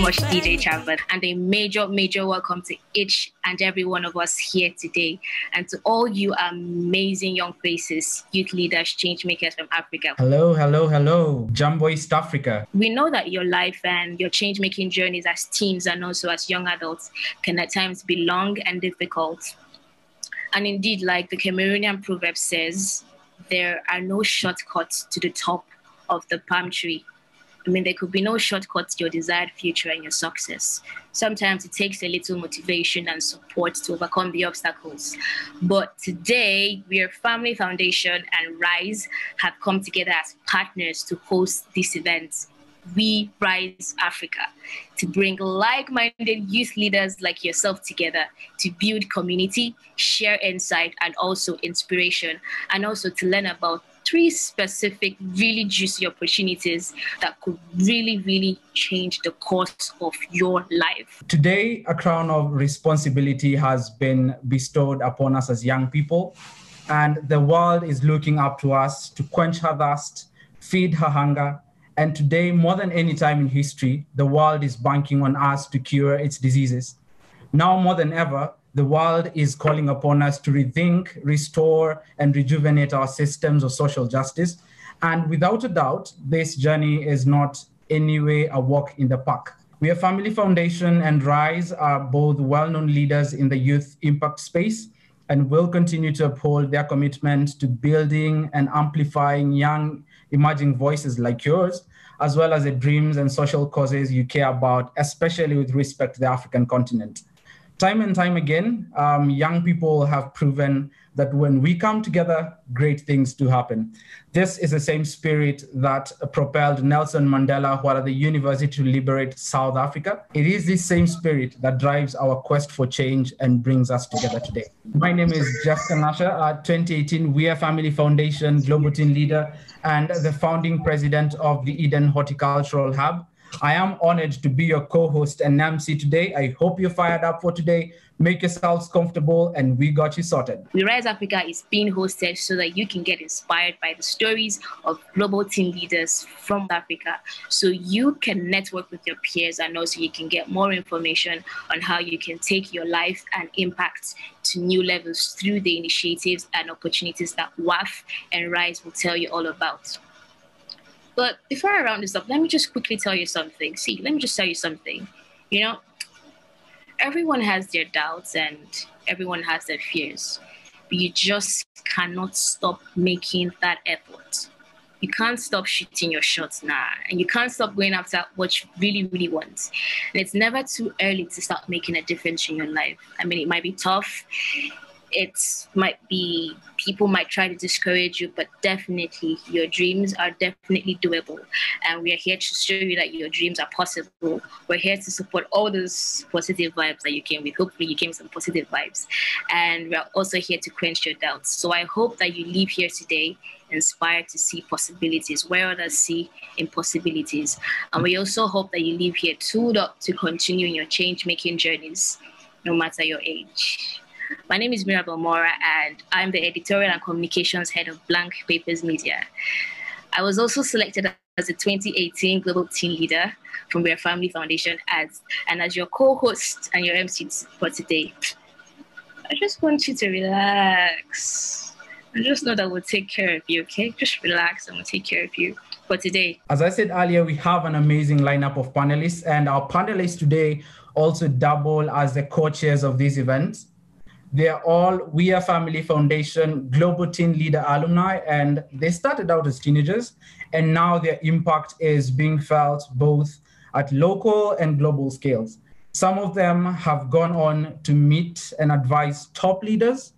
Thank you so much, DJ Chamber, and a major, major welcome to each and every one of us here today, and to all you amazing young faces, youth leaders, change makers from Africa. Hello, hello, hello, Jambo East Africa. We know that your life and your change making journeys as teens and also as young adults can at times be long and difficult. And indeed, like the Cameroonian proverb says, there are no shortcuts to the top of the palm tree. I mean, there could be no shortcut to your desired future and your success. Sometimes it takes a little motivation and support to overcome the obstacles. But today, we are Family Foundation and RISE have come together as partners to host this event. We Rise Africa to bring like minded youth leaders like yourself together to build community, share insight, and also inspiration, and also to learn about three specific, really juicy opportunities that could really, really change the course of your life. Today, a crown of responsibility has been bestowed upon us as young people, and the world is looking up to us to quench her thirst, feed her hunger. And today, more than any time in history, the world is banking on us to cure its diseases. Now more than ever, the world is calling upon us to rethink, restore, and rejuvenate our systems of social justice. And without a doubt, this journey is not anyway a walk in the park. We are Family Foundation and RISE are both well-known leaders in the youth impact space and will continue to uphold their commitment to building and amplifying young emerging voices like yours, as well as the dreams and social causes you care about, especially with respect to the African continent time and time again, um, young people have proven that when we come together, great things do happen. This is the same spirit that propelled Nelson Mandela while at the University to liberate South Africa. It is this same spirit that drives our quest for change and brings us together today. My name is Justin Kanasha, at 2018 We Are Family Foundation Global Teen Leader and the founding president of the Eden Horticultural Hub. I am honored to be your co-host and MC today. I hope you're fired up for today. Make yourselves comfortable and we got you sorted. We Rise Africa is being hosted so that you can get inspired by the stories of global teen leaders from Africa so you can network with your peers and also you can get more information on how you can take your life and impact to new levels through the initiatives and opportunities that WAF and Rise will tell you all about. But before I round this up, let me just quickly tell you something. See, let me just tell you something. You know, everyone has their doubts and everyone has their fears. But you just cannot stop making that effort. You can't stop shooting your shots now, and you can't stop going after what you really, really want. And it's never too early to start making a difference in your life. I mean, it might be tough, it might be people might try to discourage you but definitely your dreams are definitely doable. And we are here to show you that your dreams are possible. We're here to support all those positive vibes that you came with. Hopefully you came with some positive vibes. And we're also here to quench your doubts. So i hope that you leave here today inspired to see possibilities where others see impossibilities. And we also hope that you leave here tooled up to continue your change making journeys no matter your age my name is Mirabel Mora, and I'm the editorial and communications head of Blank Papers Media. I was also selected as a 2018 Global Teen Leader from Your Family Foundation as and as your co-host and your MC for today. I just want you to relax. I just know that we'll take care of you, okay? Just relax and we'll take care of you for today. As I said earlier, we have an amazing lineup of panelists, and our panelists today also double as the co-chairs of these events. They are all We Are Family Foundation Global Teen Leader alumni, and they started out as teenagers, and now their impact is being felt both at local and global scales. Some of them have gone on to meet and advise top leaders.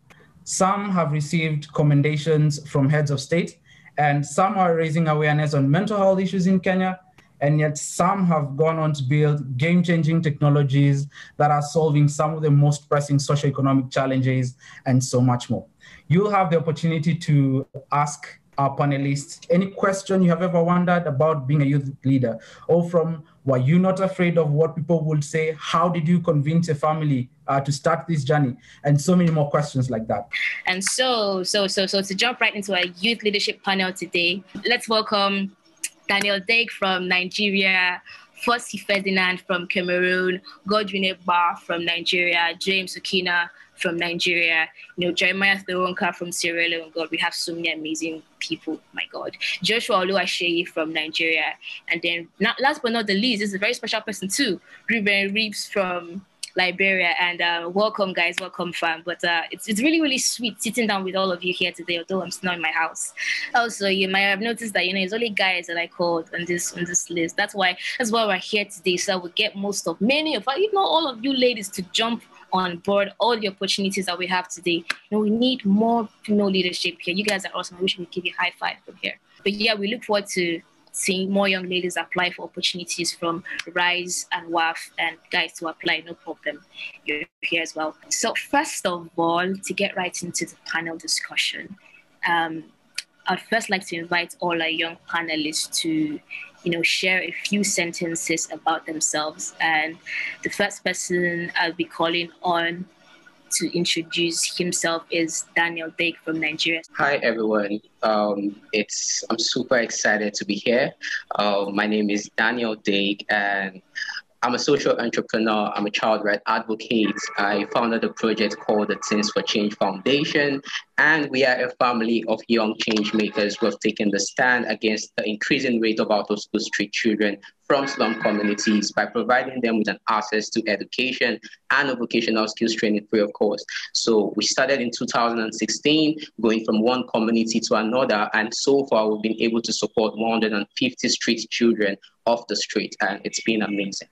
Some have received commendations from heads of state, and some are raising awareness on mental health issues in Kenya and yet some have gone on to build game-changing technologies that are solving some of the most pressing socioeconomic challenges and so much more. You'll have the opportunity to ask our panelists any question you have ever wondered about being a youth leader, or from were you not afraid of what people would say? How did you convince a family uh, to start this journey? And so many more questions like that. And so, so, so, so to jump right into our youth leadership panel today, let's welcome Daniel Dake from Nigeria, Fossey Ferdinand from Cameroon, Godwin Egba from Nigeria, James Okina from Nigeria, you know, Jeremiah Thoronka from Sierra Leone. God, we have so many amazing people. My God, Joshua Oluwaseyi from Nigeria, and then not, last but not the least, this is a very special person too, Ruben Reeves from Liberia. And uh, welcome, guys, welcome, fam. But uh, it's, it's really, really sweet sitting down with all of you here today, although I'm still not in my house. Also, you might have noticed that, you know, it's only guys that I called on this on this list. That's why that's why we're here today. So we get most of many of, if not all of you ladies, to jump on board all the opportunities that we have today. You know, we need more female leadership here. You guys are awesome. I wish we could give you a high five from here. But yeah, we look forward to seeing more young ladies apply for opportunities from Rise and WAF and guys to apply, no problem. You're here as well. So first of all, to get right into the panel discussion, um, I'd first like to invite all our young panelists to, you know, share a few sentences about themselves. And the first person I'll be calling on to introduce himself is Daniel Dake from Nigeria. Hi everyone. Um, it's I'm super excited to be here. Uh, my name is Daniel Dake, and I'm a social entrepreneur. I'm a child right advocate. I founded a project called the Teens for Change Foundation, and we are a family of young change makers who have taken the stand against the increasing rate of out of school street children from slum communities by providing them with an access to education and vocational skills training free of course. So we started in 2016, going from one community to another, and so far we've been able to support 150 street children off the street, and it's been amazing.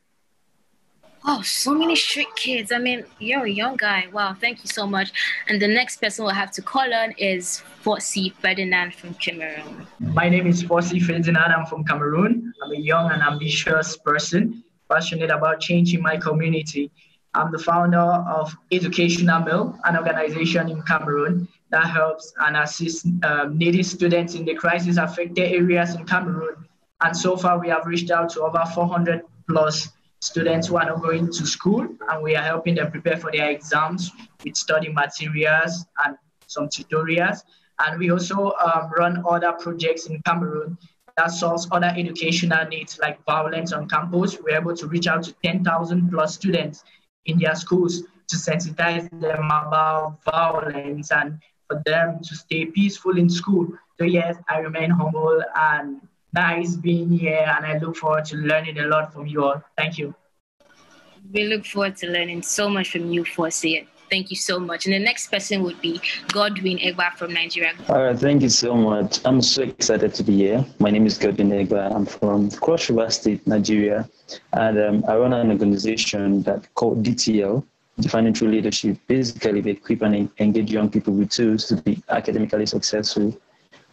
Oh, so many street kids. I mean, you're a young guy. Wow, thank you so much. And the next person we'll have to call on is Fossey Ferdinand from Cameroon. My name is Fossey Ferdinand. I'm from Cameroon. I'm a young and ambitious person, passionate about changing my community. I'm the founder of Educational Mill, an organization in Cameroon that helps and assists um, needy students in the crisis affected areas in Cameroon. And so far, we have reached out to over 400 plus students who are not going to school, and we are helping them prepare for their exams with study materials and some tutorials. And we also um, run other projects in Cameroon that solves other educational needs like violence on campus. We're able to reach out to 10,000 plus students in their schools to sensitize them about violence and for them to stay peaceful in school. So yes, I remain humble and nice being here, and I look forward to learning a lot from you all. Thank you. We look forward to learning so much from you, Fossey. Thank you so much. And the next person would be Godwin Egba from Nigeria. All right, thank you so much. I'm so excited to be here. My name is Godwin Egba. I'm from Cross River State, Nigeria, and um, I run an organization that called DTL, Defining True Leadership. Basically, we equip and engage young people with tools to be academically successful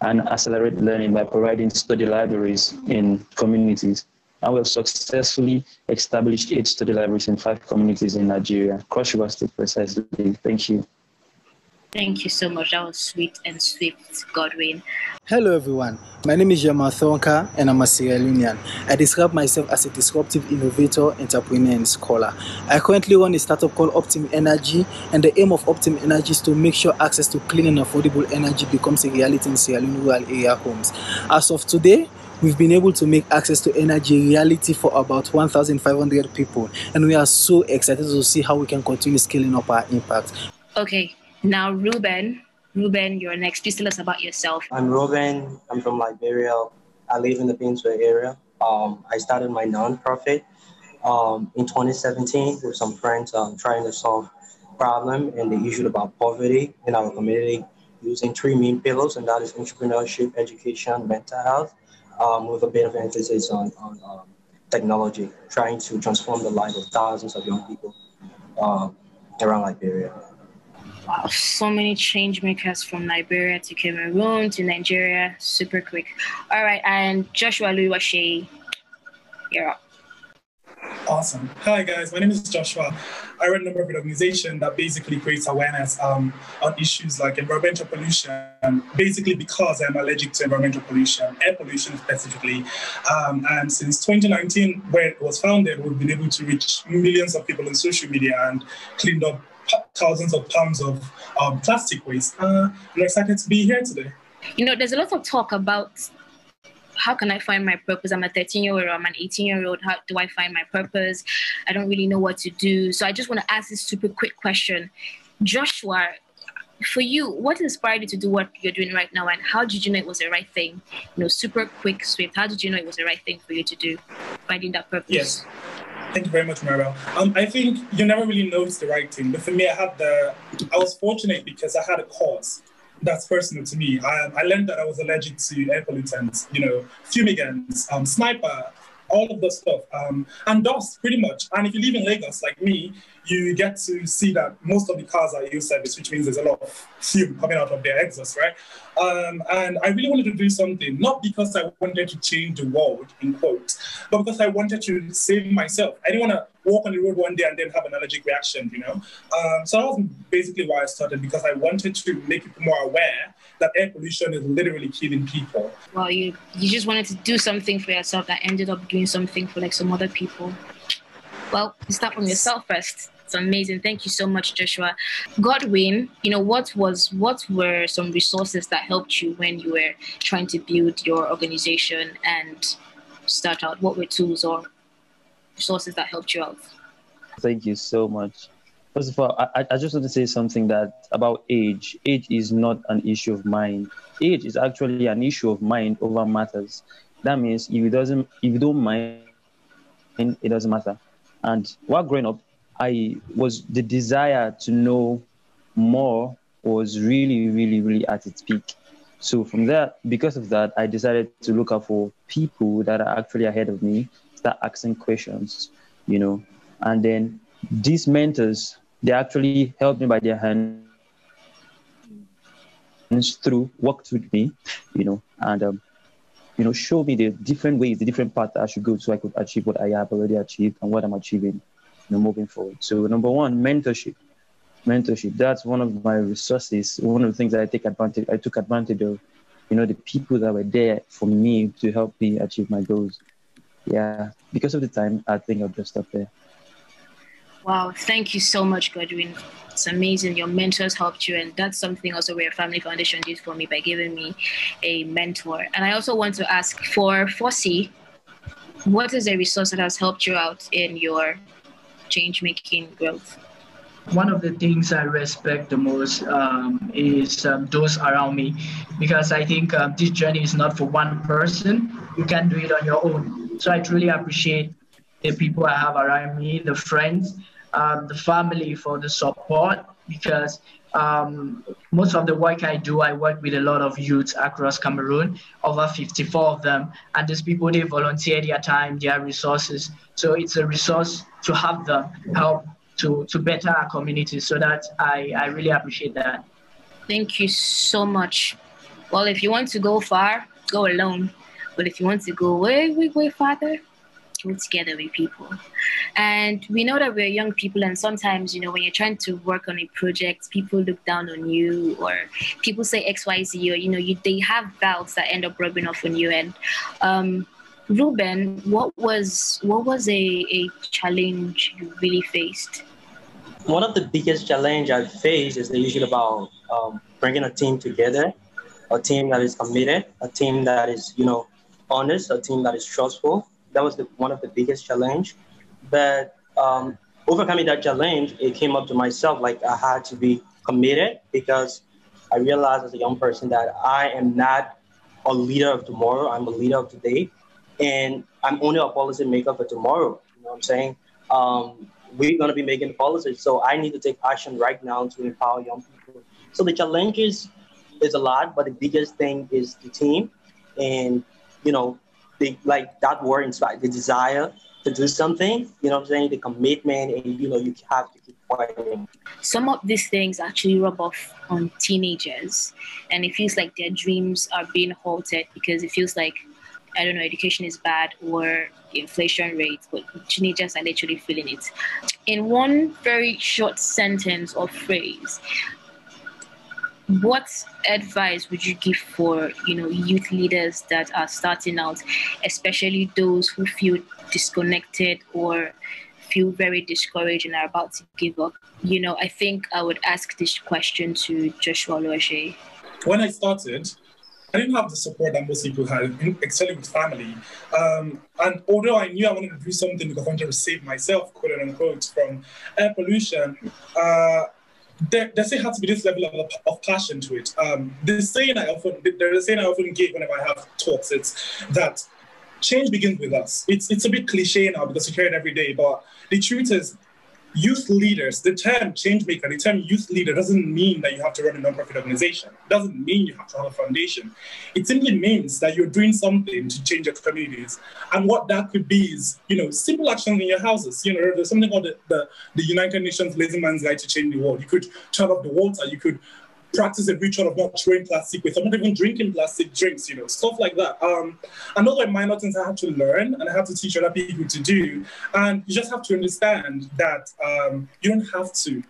and accelerate learning by providing study libraries in communities. And we have successfully established eight study libraries in five communities in Nigeria, Cross River State precisely. Thank you. Thank you so much. That was sweet and swift, Godwin. Hello, everyone. My name is Jeremiah Thoronka, and I'm a Sierra Leonean. I describe myself as a disruptive innovator, entrepreneur, and scholar. I currently run a startup called Optim Energy, and the aim of Optim Energy is to make sure access to clean and affordable energy becomes a reality in Sierra Leone rural area homes. As of today, we've been able to make access to energy a reality for about 1,500 people, and we are so excited to see how we can continue scaling up our impact. Okay, now, Ruben, Ruben, you're next. Please tell us about yourself. I'm Ruben. I'm from Liberia. I live in the Paynesville area. Um, I started my nonprofit um, in 2017 with some friends um, trying to solve problem and the issue about poverty in our community using three main pillars, and that is entrepreneurship, education, mental health, um, with a bit of emphasis on, on um, technology, trying to transform the life of thousands of young people uh, around Liberia. Wow, so many change makers from Liberia to Cameroon to Nigeria, super quick. All right, and Joshua Oluwaseyi, you're up. Awesome. Hi, guys. My name is Joshua. I run a number of organizations that basically creates awareness um, on issues like environmental pollution, basically because I'm allergic to environmental pollution, air pollution specifically. Um, and since 2019, when it was founded, we've been able to reach millions of people on social media and cleaned up thousands of pounds of um, plastic waste. Uh, I'm excited to be here today. You know, there's a lot of talk about how can I find my purpose? I'm a 13 year old, I'm an 18 year old. How do I find my purpose? I don't really know what to do. So I just want to ask this super quick question. Joshua, for you, what inspired you to do what you're doing right now, and how did you know it was the right thing? You know, super quick, swift. How did you know it was the right thing for you to do, finding that purpose? Yes. Thank you very much, Maribel. Um, I think you never really know it's the right thing, but for me, I had the, I was fortunate because I had a cause that's personal to me. I, I learned that I was allergic to air pollutants, you know, fumigants, um, sniper, all of the stuff, um, and dust pretty much. And if you live in Lagos like me, you get to see that most of the cars are EU service, which means there's a lot of fume coming out of their exhaust, right? Um, and I really wanted to do something, not because I wanted to change the world, in quotes, but because I wanted to save myself. I didn't want to walk on the road one day and then have an allergic reaction, you know? Um, so that was basically why I started, because I wanted to make people more aware that air pollution is literally killing people. Well, you, you just wanted to do something for yourself that ended up doing something for like some other people. Well, you start from yourself first. It's amazing. Thank you so much, Joshua. Godwin, you know, what was what were some resources that helped you when you were trying to build your organization and start out? What were tools or resources that helped you out? Thank you so much. First of all, I, I just want to say something that about age. Age is not an issue of mind. Age is actually an issue of mind over matters. That means if it doesn't, if you don't mind, it doesn't matter. And while growing up, I was the desire to know more was really, really, really at its peak. So from there, because of that, I decided to look out for people that are actually ahead of me, start asking questions, you know, and then these mentors, they actually helped me by their hands through, worked with me, you know, and um, you know, show me the different ways, the different paths I should go so I could achieve what I have already achieved and what I'm achieving know, moving forward. So number one, mentorship. Mentorship. That's one of my resources. One of the things I take advantage. I took advantage of. You know, the people that were there for me to help me achieve my goals. Yeah, because of the time, I think I'll just stop there. Wow, thank you so much, Godwin. It's amazing. Your mentors helped you, and that's something also where Family Foundation did for me by giving me a mentor. And I also want to ask for Fossey, what is a resource that has helped you out in your change making growth? One of the things I respect the most um, is um, those around me because I think um, this journey is not for one person. You can do it on your own. So I truly appreciate the people I have around me, the friends, um, the family for the support because um, most of the work I do, I work with a lot of youths across Cameroon, over 54 of them. And these people, they volunteer their time, their resources. So it's a resource to have them help to, to better our community. So that I, I really appreciate that. Thank you so much. Well, if you want to go far, go alone. But if you want to go way, way, way farther, together with people. And we know that we're young people, and sometimes, you know, when you're trying to work on a project, people look down on you, or people say X, Y, Z, or you know, you, they have doubts that end up rubbing off on you. And um, Ruben, what was what was a, a challenge you really faced? One of the biggest challenge I've faced is the about um, bringing a team together, a team that is committed, a team that is you know honest, a team that is trustful. That was the, one of the biggest challenge. But um, overcoming that challenge, it came up to myself like I had to be committed because I realized as a young person that I am not a leader of tomorrow. I'm a leader of today and I'm only a policy maker for tomorrow. You know what I'm saying? Um, we're going to be making policies, so I need to take action right now to empower young people. So the challenges is a lot, but the biggest thing is the team, and you know, the like that word inspired the desire to do something. You know what I'm saying? The commitment, and you know, you have to keep fighting. Some of these things actually rub off on teenagers, and it feels like their dreams are being halted because it feels like I don't know, education is bad or inflation rate, but teenagers are literally feeling it. In one very short sentence or phrase, what advice would you give for you know youth leaders that are starting out, especially those who feel disconnected or feel very discouraged and are about to give up? You know, I think I would ask this question to Joshua Oluwaseyi. When I started, I didn't have the support that most people had, especially with family. Um, and although I knew I wanted to do something because I wanted to save myself, quote unquote, from air pollution, uh, there, still has to be this level of, of passion to it. Um, the saying I often, there's a saying I often give whenever I have talks, it's that change begins with us. It's, it's a bit cliche now because you hear it every day, but the truth is youth leaders, the term change maker, the term youth leader doesn't mean that you have to run a nonprofit organization. It doesn't mean you have to have a foundation. It simply means that you're doing something to change your communities. And what that could be is, you know, simple actions in your houses. You know, there's something called the, the, the United Nations Lazy Man's Guide to Change the World. You could turn off the water, you could practice a ritual of not throwing plastic with, I'm not even drinking plastic drinks, you know, stuff like that. Um, and those are minor things I had to learn and I had to teach other people to do. And you just have to understand that um, you don't have to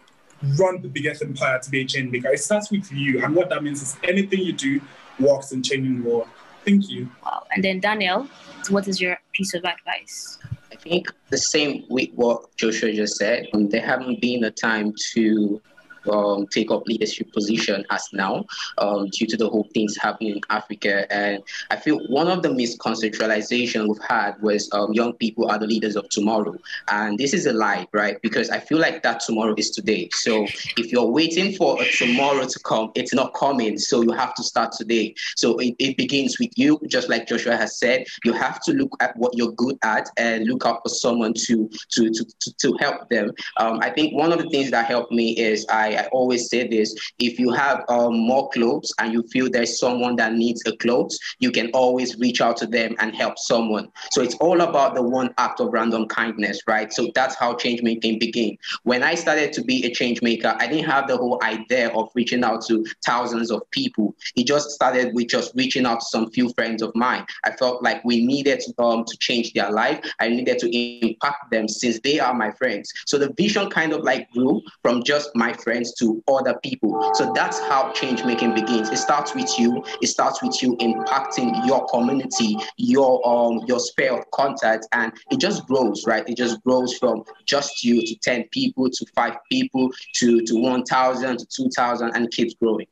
run the biggest empire to be a change maker. It starts with you. And what that means is anything you do works in changing the world. Thank you. Wow. And then Daniel, what is your piece of advice? I think the same with what Joshua just said. Um, there haven't been a time to um, take up leadership position as now um, due to the whole things happening in Africa. And I feel one of the misconceptualization we've had was um, young people are the leaders of tomorrow. And this is a lie, right? Because I feel like that tomorrow is today. So if you're waiting for a tomorrow to come, it's not coming. So you have to start today. So it, it begins with you, just like Joshua has said. You have to look at what you're good at and look out for someone to to to to, help them. Um, I think one of the things that helped me is I I always say this if you have um, more clothes and you feel there's someone that needs a clothes, you can always reach out to them and help someone. So it's all about the one act of random kindness, right? So that's how change making began. When I started to be a change maker, I didn't have the whole idea of reaching out to thousands of people. It just started with just reaching out to some few friends of mine. I felt like we needed um, to change their life. I needed to impact them since they are my friends. So the vision kind of like grew from just my friends to other people. So that's how change making begins. It starts with you. It starts with you impacting your community, your um your sphere of contact, and it just grows, right? It just grows from just you to 10 people to five people to to 1,000 to 2,000 and keeps growing.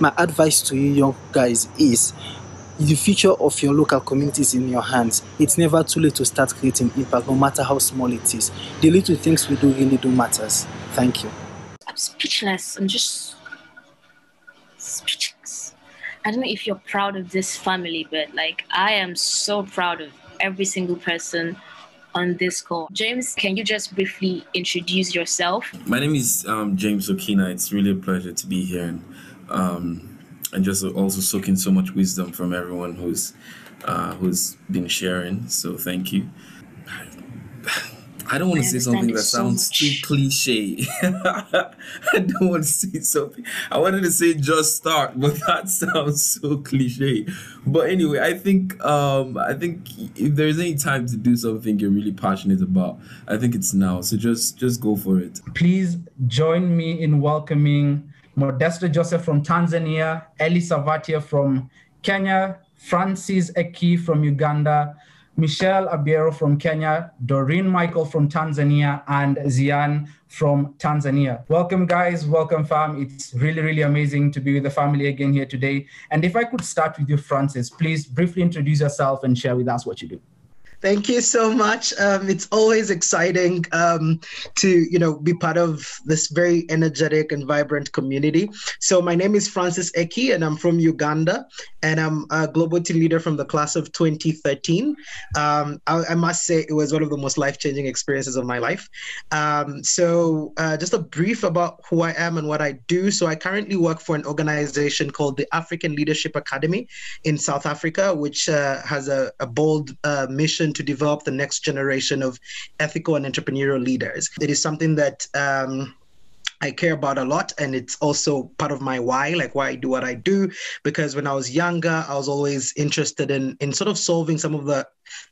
My advice to you young guys is the future of your local community is in your hands. It's never too late to start creating impact, no matter how small it is. The little things we do really do matters. Thank you. Speechless. I'm just speechless. I don't know if you're proud of this family, but like I am so proud of every single person on this call. James, can you just briefly introduce yourself? My name is um, James Okina. It's really a pleasure to be here and um, and just also soaking so much wisdom from everyone who's uh, who's been sharing. So thank you. I don't want to say something that so sounds much. too cliche. I don't want to say something. I wanted to say just start, but that sounds so cliche. But anyway, I think um I think if there's any time to do something you're really passionate about, I think it's now. So just just go for it. Please join me in welcoming Modesta Joseph from Tanzania, Eli Savatia from Kenya, Francis Eki from Uganda, Michelle Abiero from Kenya, Doreen Michael from Tanzania, and Zian from Tanzania. Welcome, guys. Welcome, fam. It's really, really amazing to be with the family again here today. And if I could start with you, Francis, please briefly introduce yourself and share with us what you do. Thank you so much. Um, it's always exciting um, to you know be part of this very energetic and vibrant community. So my name is Francis Eki, and I'm from Uganda, and I'm a global teen leader from the class of 2013. Um, I, I, must say it was one of the most life-changing experiences of my life. Um, so uh, just a brief about who I am and what I do. So I currently work for an organization called the African Leadership Academy in South Africa, which uh, has a, a bold uh, mission to develop the next generation of ethical and entrepreneurial leaders. It is something that um, I care about a lot, and it's also part of my why, like why I do what I do. Because when I was younger, I was always interested in in sort of solving some of the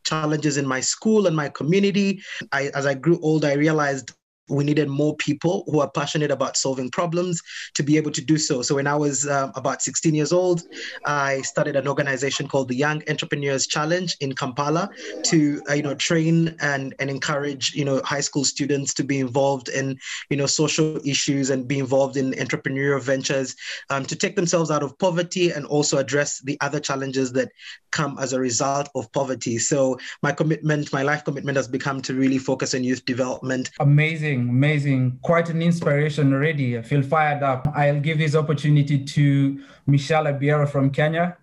challenges in my school and my community. I, as I grew older, I realized we needed more people who are passionate about solving problems to be able to do so. So when I was um, about 16 years old, I started an organization called the Young Entrepreneurs Challenge in Kampala to uh, you know train and and encourage you know high school students to be involved in you know social issues and be involved in entrepreneurial ventures um, to take themselves out of poverty and also address the other challenges that come as a result of poverty. So my commitment, my life commitment, has become to really focus on youth development. Amazing amazing, amazing. Quite an inspiration already. I feel fired up. I'll give this opportunity to Michelle Abiero from Kenya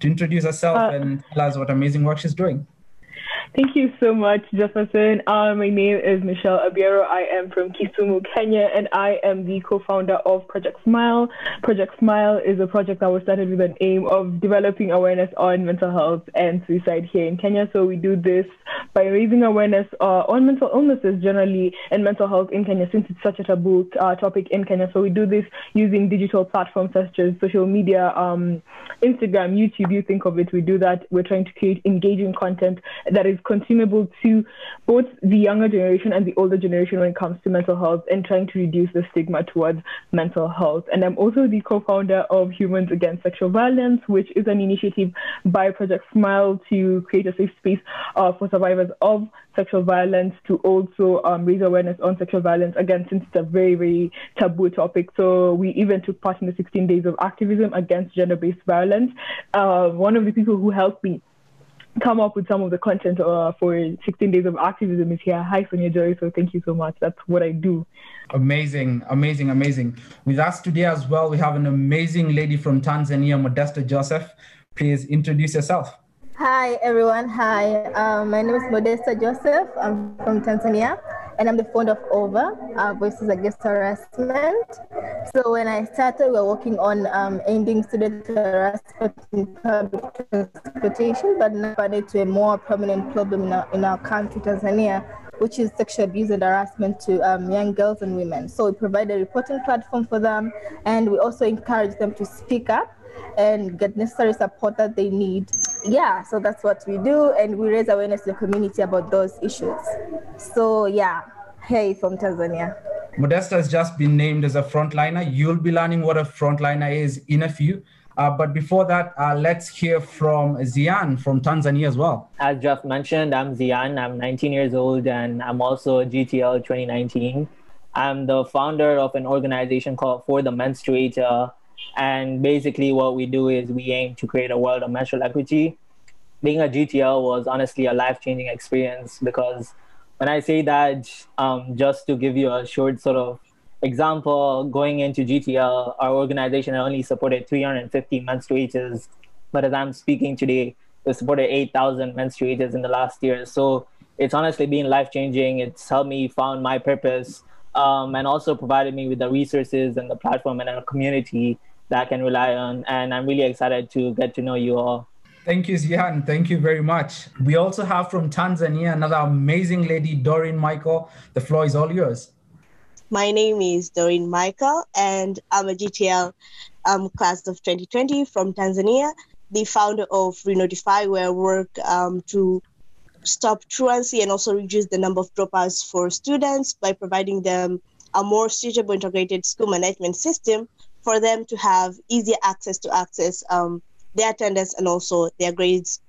to introduce herself uh, and tell us what amazing work she's doing. Thank you so much, Jefferson. Uh, my name is Michelle Abiero. I am from Kisumu, Kenya, and I am the co-founder of Project Smile. Project Smile is a project that was started with an aim of developing awareness on mental health and suicide here in Kenya. So we do this by raising awareness uh, on mental illnesses generally and mental health in Kenya since it's such a taboo uh, topic in Kenya. So we do this using digital platforms such as social media, um, Instagram, YouTube, you think of it. We do that. We're trying to create engaging content that is consumable to both the younger generation and the older generation when it comes to mental health and trying to reduce the stigma towards mental health. And I'm also the co-founder of Humans Against Sexual Violence, which is an initiative by Project Smile to create a safe space uh, for survivors of sexual violence to also um, raise awareness on sexual violence. Again since it's a very very taboo topic. So we even took part in the 16 days of activism against gender-based violence. Uh, one of the people who helped me come up with some of the content uh, for 16 days of activism is here. Hi, Sonia Joy. So thank you so much. That's what I do. Amazing, amazing, amazing. With us today as well, we have an amazing lady from Tanzania, Modesta Joseph. Please introduce yourself. Hi, everyone. Hi, um, my name is Modesta Joseph. I'm from Tanzania and I'm the founder of OVA, uh, Voices Against Harassment. So when I started, we were working on um, ending student harassment in public transportation, but now it to a more prominent problem in our, in our country, Tanzania, which is sexual abuse and harassment to um, young girls and women. So we provide a reporting platform for them, and we also encourage them to speak up and get necessary support that they need. Yeah, so that's what we do, and we raise awareness in the community about those issues. So yeah, hey from Tanzania. Modesta has just been named as a frontliner. You'll be learning what a frontliner is in a few. Uh, but before that, uh, let's hear from Zian from Tanzania as well. As Jeff mentioned, I'm Zian. I'm 19 years old and I'm also a GTL 2019. I'm the founder of an organization called For the Menstruator, and basically, what we do is we aim to create a world of menstrual equity. Being a GTL was honestly a life changing experience because when I say that, um, just to give you a short sort of example, going into GTL, our organization only supported 350 menstruators, but as I'm speaking today, we supported 8,000 menstruators in the last year. So it's honestly been life changing. It's helped me found my purpose um, and also provided me with the resources and the platform and a community that I can rely on. And I'm really excited to get to know you all. Thank you, Zian. Thank you very much. We also have from Tanzania another amazing lady, Doreen Michael. The floor is all yours. My name is Doreen Michael, and I'm a GTL um, class of 2020 from Tanzania, the founder of Renotify, where I work um, to stop truancy and also reduce the number of dropouts for students by providing them a more suitable integrated school management system for them to have easier access to access um, their attendance and also their grades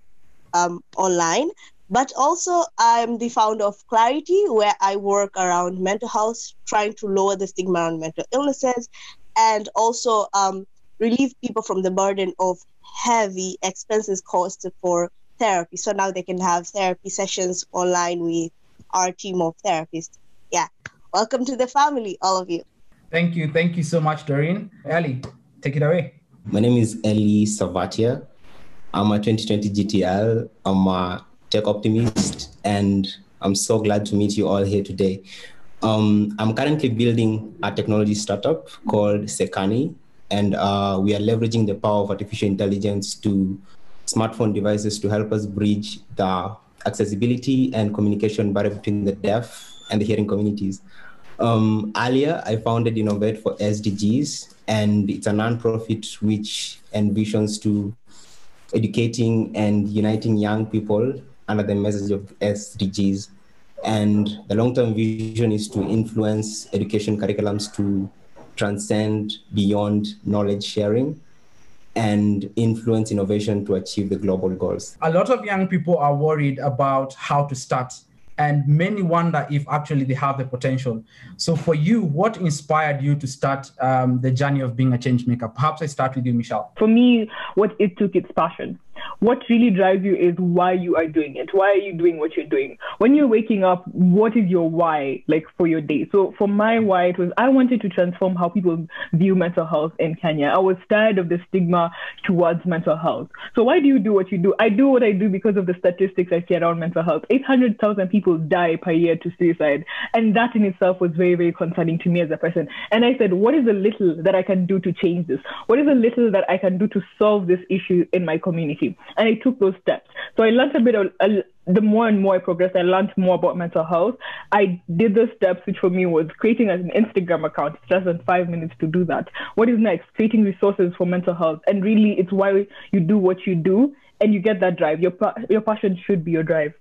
um, online. But also, I'm the founder of Clarity, where I work around mental health, trying to lower the stigma around mental illnesses, and also um, relieve people from the burden of heavy expenses costs for therapy. So now they can have therapy sessions online with our team of therapists. Yeah, welcome to the family, all of you. Thank you. Thank you so much, Doreen. Ali, take it away. My name is Eli Savatia. I'm a 2020 GTL. I'm a tech optimist, and I'm so glad to meet you all here today. Um, I'm currently building a technology startup called Sekani, and uh, we are leveraging the power of artificial intelligence to smartphone devices to help us bridge the accessibility and communication barrier between the deaf and the hearing communities. Um, earlier, I founded Innovate for SDGs, and it's a nonprofit which envisions to educating and uniting young people under the message of SDGs. And the long term vision is to influence education curriculums to transcend beyond knowledge sharing and influence innovation to achieve the global goals. A lot of young people are worried about how to start and many wonder if actually they have the potential. So, for you, what inspired you to start um, the journey of being a change maker? Perhaps I start with you, Michelle. For me, what it took its passion what really drives you is why you are doing it. Why are you doing what you're doing? When you're waking up, what is your why like for your day? So for my why, it was I wanted to transform how people view mental health in Kenya. I was tired of the stigma towards mental health. So why do you do what you do? I do what I do because of the statistics I see around mental health. 800,000 people die per year to suicide. And that in itself was very, very concerning to me as a person. And I said, what is the little that I can do to change this? What is the little that I can do to solve this issue in my community? And I took those steps. So I learned a bit of, the more and more I progressed, I learned more about mental health. I did those steps, which for me was creating an Instagram account. It's less than five minutes to do that. What is next? Creating resources for mental health. And really, it's why you do what you do and you get that drive. Your, your passion should be your drive.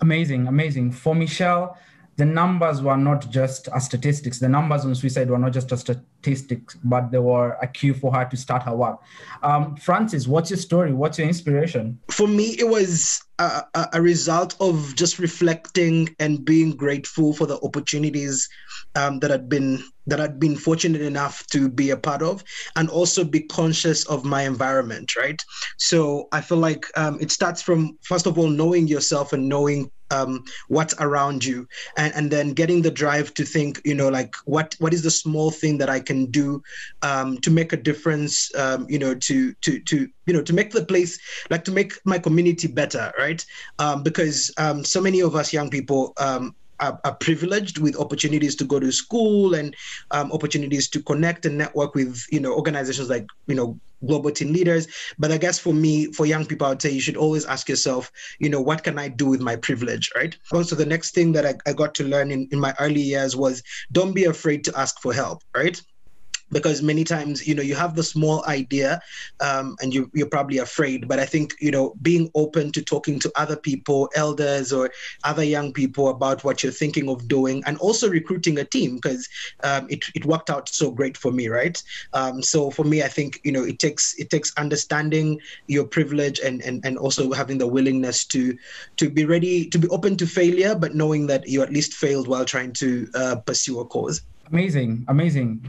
Amazing, amazing. For Michelle, the numbers were not just a statistics. The numbers on suicide were not just a statistics, but they were a cue for her to start her work. Um, Francis, what's your story? What's your inspiration? For me, it was a, a, result of just reflecting and being grateful for the opportunities um, that had been that I'd been fortunate enough to be a part of, and also be conscious of my environment. Right. So I feel like um, it starts from first of all knowing yourself and knowing um, what's around you. And, and then getting the drive to think you know like what what is the small thing that i can do um, to make a difference um, you know to to to you know to make the place like to make my community better right? Um, because um, so many of us young people um, are, are, privileged with opportunities to go to school and um, opportunities to connect and network with you know organizations like you know global teen leaders. But i guess for me for young people i would say you should always ask yourself you know what can i do with my privilege right? Also the next thing that i, I got to learn in, in my early years was don't be afraid to ask for help right because many times you know you have the small idea um, and you, you're probably afraid. But i think you know being open to talking to other people elders or other young people about what you're thinking of doing and also recruiting a team because um, it, it worked out so great for me right? Um, so for me i think you know it takes it takes understanding your privilege and, and and also having the willingness to to be ready to be open to failure but knowing that you at least failed while trying to uh, pursue a cause. Amazing. Amazing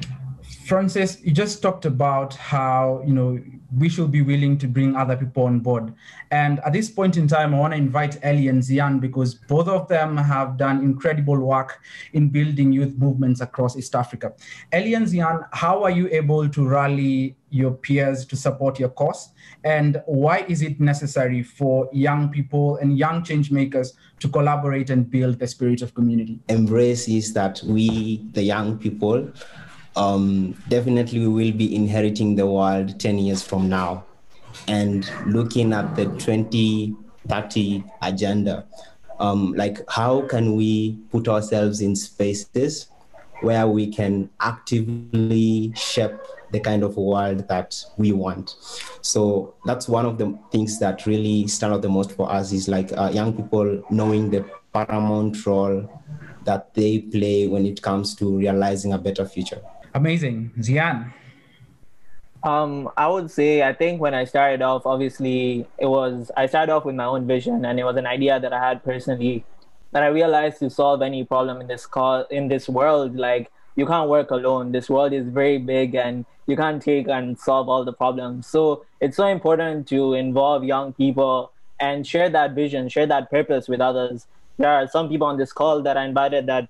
Francis, you just talked about how you know we should be willing to bring other people on board. And at this point in time, I want to invite Ellie and Zian because both of them have done incredible work in building youth movements across East Africa. Ellie and Zian, how are you able to rally your peers to support your cause? And why is it necessary for young people and young change makers to collaborate and build the spirit of community? Embrace is that we, the young people, um, definitely we will be inheriting the world 10 years from now. And looking at the 2030 agenda, um, like how can we put ourselves in spaces where we can actively shape the kind of world that we want. So that's one of the things that really stand out the most for us is like uh, young people knowing the paramount role that they play when it comes to realizing a better future. Amazing. Zian. Um, I would say I think when I started off, obviously it was I started off with my own vision and it was an idea that I had personally that I realized to solve any problem in this call in this world, like you can't work alone. This world is very big and you can't take and solve all the problems. So it's so important to involve young people and share that vision, share that purpose with others. There are some people on this call that I invited that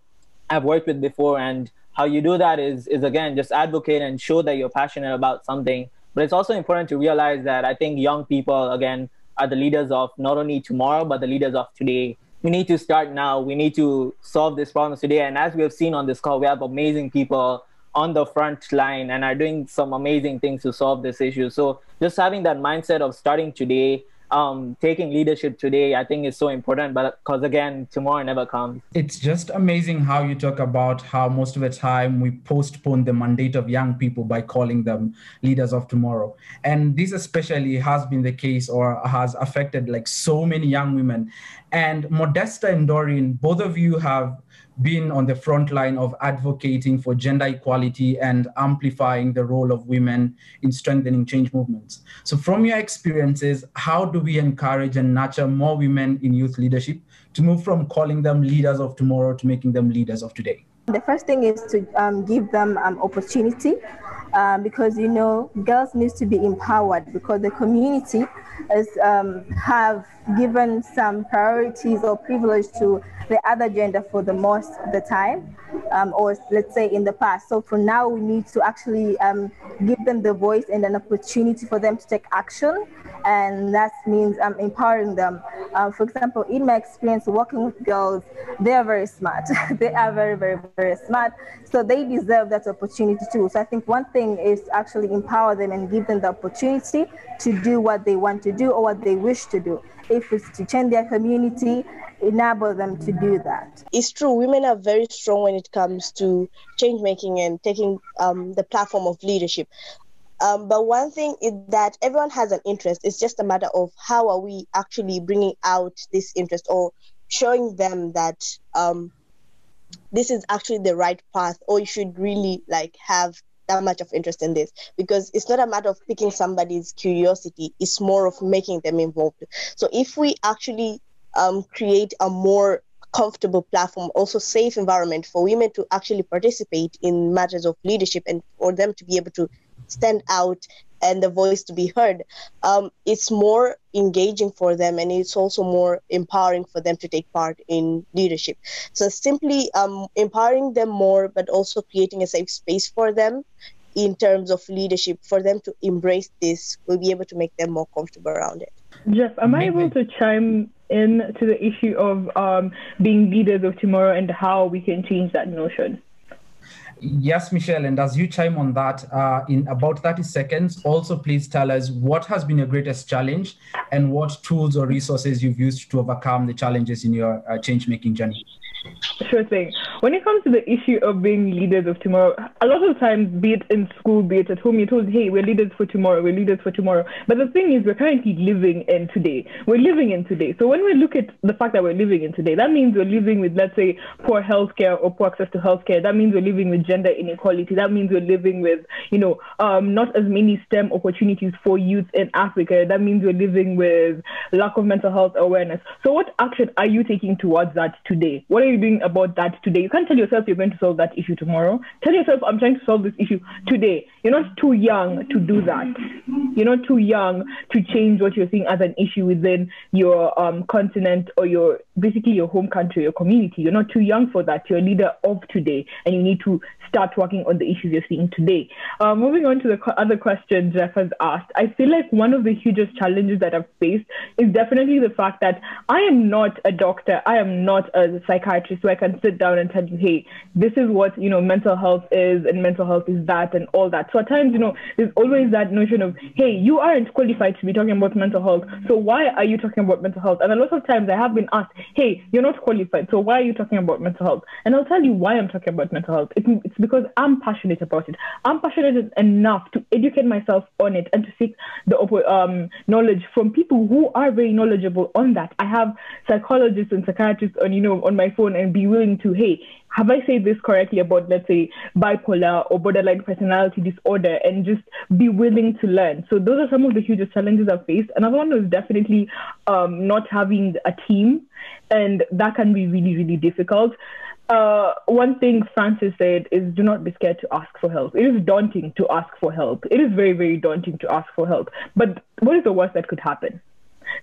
I've worked with before and how you do that is is again just advocate and show that you're passionate about something. But it's also important to realize that i think young people again are the leaders of not only tomorrow but the leaders of today. We need to start now. We need to solve this problem today. And as we have seen on this call we have amazing people on the front line and are doing some amazing things to solve this issue. So just having that mindset of starting today um, taking leadership today, I think is so important. But because again, tomorrow never comes. It's just amazing how you talk about how most of the time we postpone the mandate of young people by calling them leaders of tomorrow. And this especially has been the case or has affected like so many young women. And Modesta and Doreen, both of you have been on the front line of advocating for gender equality and amplifying the role of women in strengthening change movements. So, from your experiences, how do we encourage and nurture more women in youth leadership to move from calling them leaders of tomorrow to making them leaders of today? The first thing is to um, give them um, opportunity um, because you know girls need to be empowered because the community is um, have given some priorities or privilege to the other gender for the most of the time, um, or let's say in the past. So for now, we need to actually um, give them the voice and an opportunity for them to take action, and that means um, empowering them. Uh, for example, in my experience working with girls, they are very smart. they are very, very, very smart. So they deserve that opportunity too. So I think one thing is actually empower them and give them the opportunity to do what they want to do or what they wish to do. If to change their community, enable them to do that. It's true, women are very strong when it comes to change making and taking um, the platform of leadership. Um, but one thing is that everyone has an interest. It's just a matter of how are we actually bringing out this interest or showing them that um, this is actually the right path, or you should really like have that much of interest in this because it's not a matter of picking somebody's curiosity it's more of making them involved. So if we actually um, create a more comfortable platform also safe environment for women to actually participate in matters of leadership and for them to be able to stand out and the voice to be heard. Um, it's more engaging for them and it's also more empowering for them to take part in leadership. So simply um, empowering them more but also creating a safe space for them in terms of leadership for them to embrace this will be able to make them more comfortable around it. Jeff am i able to chime in to the issue of um, being leaders of tomorrow and how we can change that notion Yes, Michelle, and as you chime on that uh, in about 30 seconds, also please tell us what has been your greatest challenge and what tools or resources you've used to overcome the challenges in your uh, change making journey. Sure thing. When it comes to the issue of being leaders of tomorrow, a lot of times, be it in school, be it at home, you're told, hey, we're leaders for tomorrow, we're leaders for tomorrow. But the thing is, we're currently living in today. We're living in today. So when we look at the fact that we're living in today, that means we're living with, let's say, poor healthcare or poor access to healthcare. That means we're living with gender inequality. That means we're living with, you know, um, not as many STEM opportunities for youth in Africa. That means we're living with lack of mental health awareness. So what action are you taking towards that today? What are you doing about that today? You can't tell yourself you're going to solve that issue tomorrow. Tell yourself, I'm trying to solve this issue today. You're not too young to do that. You're not too young to change what you're seeing as an issue within your um, continent or your basically your home country, your community. You're not too young for that. You're a leader of today, and you need to start working on the issues you're seeing today. Uh, moving on to the other question Jeff has asked, I feel like one of the hugest challenges that I've faced is definitely the fact that I am not a doctor, I am not a psychiatrist, so I can sit down and tell you, hey, this is what you know mental health is, and mental health is that, and all that. So at times, you know, there's always that notion of, hey, you aren't qualified to be talking about mental health, so why are you talking about mental health? And a lot of times I have been asked, hey, you're not qualified, so why are you talking about mental health? And I'll tell you why I'm talking about mental health. It's because I'm passionate about it. I'm passionate enough to educate myself on it and to seek the um, knowledge from people who are very knowledgeable on that. I have psychologists and psychiatrists on, you know, on my phone and be willing to, hey, have I said this correctly about, let's say, bipolar or borderline personality disorder, and just be willing to learn. So those are some of the hugest challenges I've faced. Another one was definitely um, not having a team, and that can be really, really difficult. Uh, one thing Francis said is do not be scared to ask for help. It is daunting to ask for help. It is very, very daunting to ask for help. But what is the worst that could happen?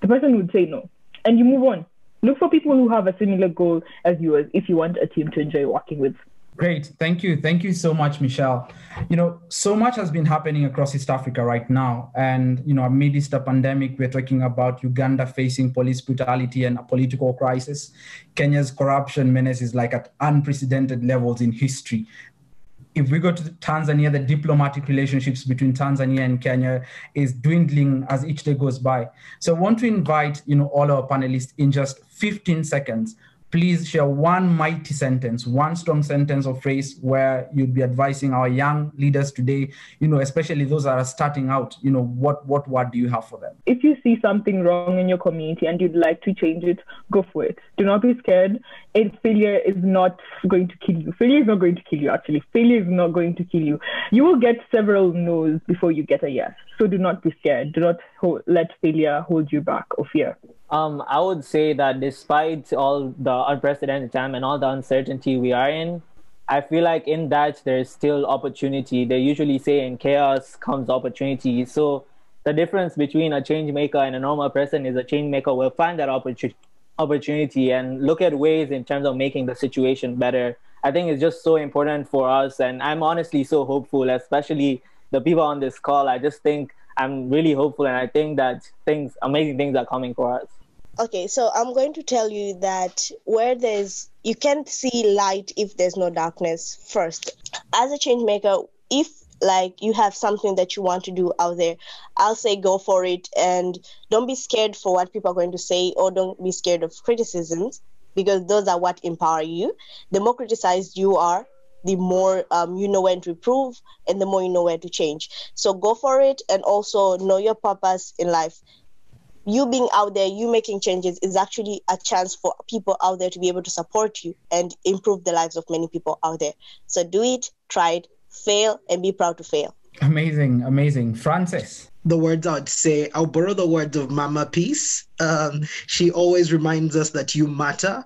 The person would say no, and you move on look for people who have a similar goal as yours if you want a team to enjoy working with. Great. Thank you. Thank you so much, Michelle. You know, so much has been happening across East Africa right now. And, you know, amidst the pandemic, we're talking about Uganda facing police brutality and a political crisis. Kenya's corruption menace is like at unprecedented levels in history. if we go to Tanzania, the diplomatic relationships between Tanzania and Kenya is dwindling as each day goes by. So I want to invite, you know, all our panelists in just 15 seconds please share one mighty sentence, one strong sentence or phrase where you'd be advising our young leaders today, you know, especially those that are starting out, you know, what, what word do you have for them? If you see something wrong in your community and you'd like to change it, go for it. Do not be scared. It, failure is not going to kill you. Failure is not going to kill you, actually. Failure is not going to kill you. You will get several no's before you get a yes. So do not be scared. Do not hold, let failure hold you back or fear. Um, I would say that despite all the unprecedented time and all the uncertainty we are in, I feel like in that there's still opportunity. They usually say in chaos comes opportunity. So the difference between a change maker and a normal person is a change maker will find that opportunity opportunity and look at ways in terms of making the situation better. I think it's just so important for us and I'm honestly so hopeful, especially the people on this call. I just think I'm really hopeful and I think that things amazing things are coming for us. Okay, so I'm going to tell you that where there's you can't see light if there's no darkness first. As a change maker, if like you have something that you want to do out there, I'll say go for it and don't be scared for what people are going to say or don't be scared of criticisms because those are what empower you. The more criticized you are, the more um, you know when to improve and the more you know where to change. So go for it and also know your purpose in life you being out there, you making changes is actually a chance for people out there to be able to support you and improve the lives of many people out there. So do it, try it, fail, and be proud to fail. Amazing, amazing. Francis. The words I'd say, I'll borrow the words of Mama Peace. Um, she always reminds us that you matter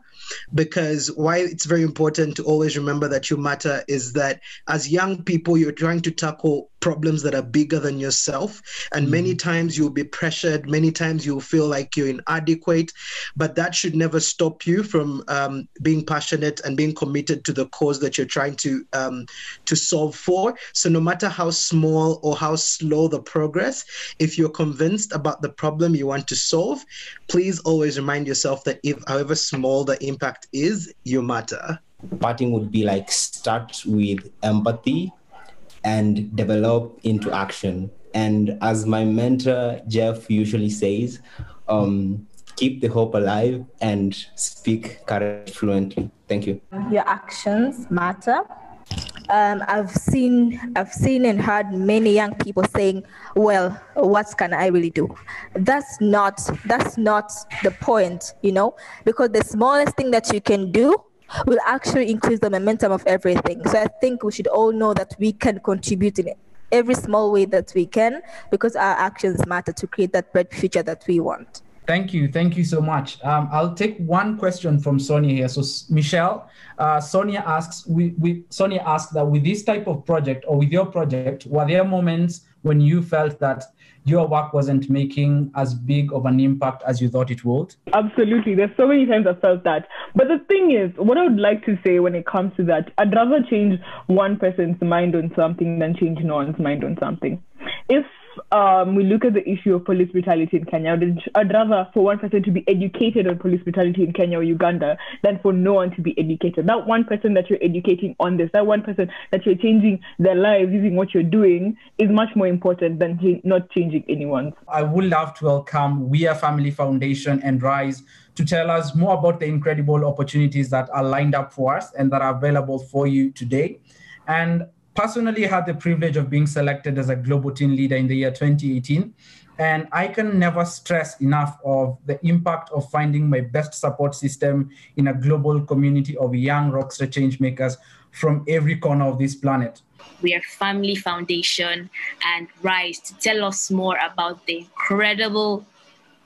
because why it's very important to always remember that you matter is that as young people you're trying to tackle problems that are bigger than yourself. And many times you'll be pressured. Many times you'll feel like you're inadequate. But that should never stop you from um, being passionate and being committed to the cause that you're trying to um, to solve for. So no matter how small or how slow the progress if you're convinced about the problem you want to solve please always remind yourself that if however small the impact is you matter. Parting would be like start with empathy and develop into action. And as my mentor, Jeff, usually says, um, keep the hope alive and speak courage fluently. Thank you. Your actions matter. Um, I've seen, I've seen and heard many young people saying, "Well, what can I really do?" That's not, that's not the point, you know, because the smallest thing that you can do will actually increase the momentum of everything. So I think we should all know that we can contribute in every small way that we can because our actions matter to create that bright future that we want. Thank you. Thank you so much. Um, I'll take one question from Sonia here. So, Michelle, uh, Sonia asks, we, we, Sonia asked that with this type of project or with your project, were there moments when you felt that your work wasn't making as big of an impact as you thought it would? Absolutely. There's so many times I felt that. But the thing is, what I would like to say when it comes to that, I'd rather change one person's mind on something than change no one's mind on something. If um, we look at the issue of police brutality in Kenya, I'd rather for one person to be educated on police brutality in Kenya or Uganda than for no one to be educated. That one person that you're educating on this, that one person that you're changing their lives using what you're doing is much more important than not changing anyone's. I would love to welcome We Are Family Foundation and Rise to tell us more about the incredible opportunities that are lined up for us and that are available for you today. And personally had the privilege of being selected as a global teen leader in the year 2018 and i can never stress enough of the impact of finding my best support system in a global community of young rockstar change makers from every corner of this planet. We are family foundation and rise to tell us more about the incredible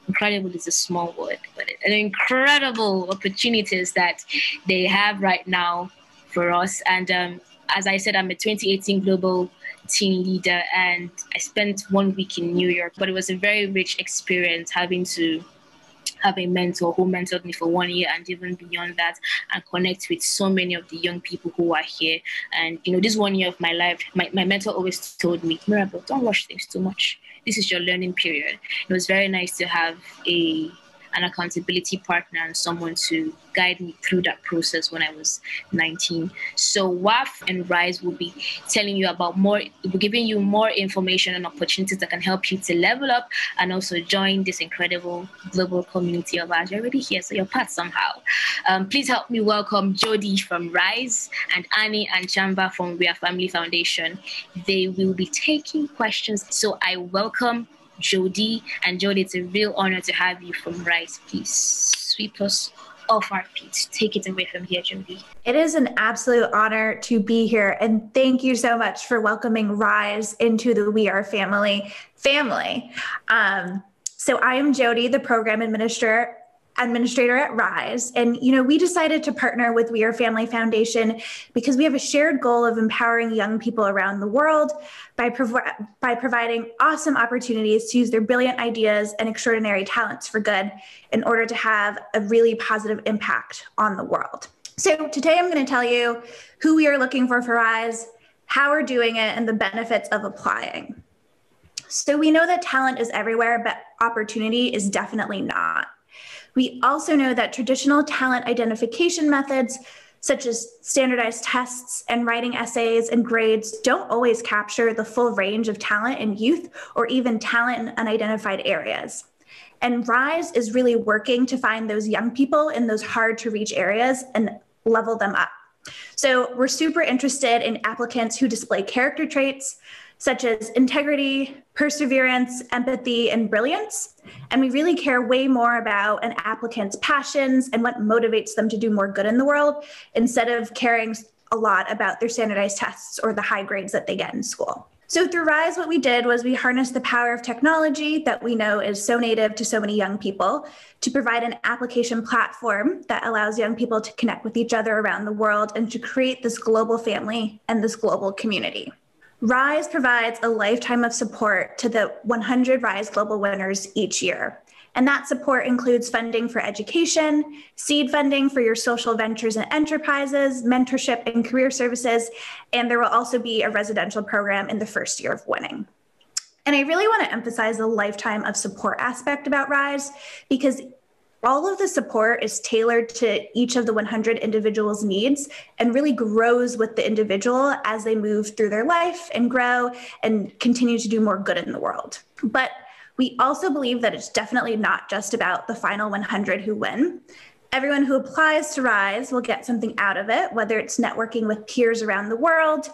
incredible is a small word but an incredible opportunities that they have right now for us. And um, as I said, I'm a 2018 global teen leader and I spent one week in New York, but it was a very rich experience having to have a mentor who mentored me for one year and even beyond that and connect with so many of the young people who are here. And, you know, this one year of my life, my, my mentor always told me, Mirabel, don't rush things too much. This is your learning period. It was very nice to have a an accountability partner and someone to guide me through that process when I was 19. So WAF and Rise will be telling you about more, giving you more information and opportunities that can help you to level up and also join this incredible global community of ours. You're already here, so you're part somehow. Um, please help me welcome Jody from Rise and Annie and Chamba from We Are Family Foundation. They will be taking questions. So I welcome Jody. And Jody, it's a real honor to have you from Rise. Please sweep us off our feet. Take it away from here, Jody. It is an absolute honor to be here. And thank you so much for welcoming Rise into the We Are Family family. Um, so I am Jody, the program administrator administrator at Rise. And, you know, we decided to partner with We Are Family Foundation because we have a shared goal of empowering young people around the world by, prov- by providing awesome opportunities to use their brilliant ideas and extraordinary talents for good in order to have a really positive impact on the world. So today I'm going to tell you who we are looking for for Rise, how we're doing it, and the benefits of applying. So we know that talent is everywhere, but opportunity is definitely not. We also know that traditional talent identification methods, such as standardized tests and writing essays and grades, don't always capture the full range of talent in youth or even talent in unidentified areas. And RISE is really working to find those young people in those hard to reach areas and level them up. So we're super interested in applicants who display character traits such as integrity, perseverance, empathy, and brilliance. And we really care way more about an applicant's passions and what motivates them to do more good in the world instead of caring a lot about their standardized tests or the high grades that they get in school. So, through RISE, what we did was we harnessed the power of technology that we know is so native to so many young people to provide an application platform that allows young people to connect with each other around the world and to create this global family and this global community. RISE provides a lifetime of support to the 100 RISE Global winners each year. And that support includes funding for education, seed funding for your social ventures and enterprises, mentorship and career services, and there will also be a residential program in the first year of winning. And I really want to emphasize the lifetime of support aspect about RISE because all of the support is tailored to each of the 100 individuals' needs and really grows with the individual as they move through their life and grow and continue to do more good in the world. But we also believe that it's definitely not just about the final 100 who win. Everyone who applies to RISE will get something out of it, whether it's networking with peers around the world,